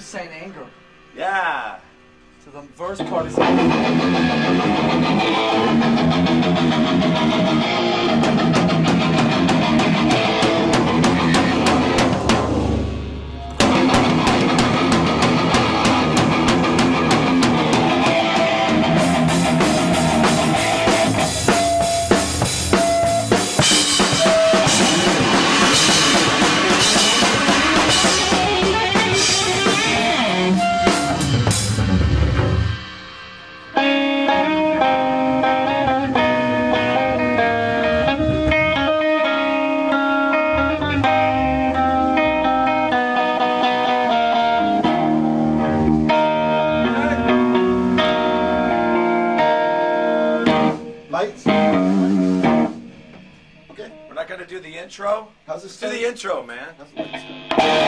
Saint Anger. Yeah. So the verse part is. We're not gonna do the intro. How's this do the intro, man. How's the lights?